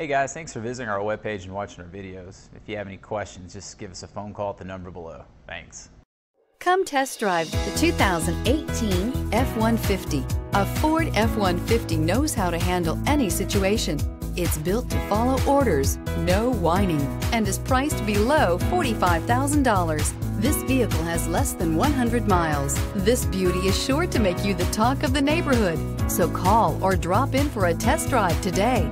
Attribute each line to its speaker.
Speaker 1: Hey guys, thanks for visiting our webpage and watching our videos. If you have any questions, just give us a phone call at the number below. Thanks.
Speaker 2: Come test drive the 2018 F-150. A Ford F-150 knows how to handle any situation. It's built to follow orders, no whining, and is priced below $45,000. This vehicle has less than 100 miles. This beauty is sure to make you the talk of the neighborhood. So call or drop in for a test drive today.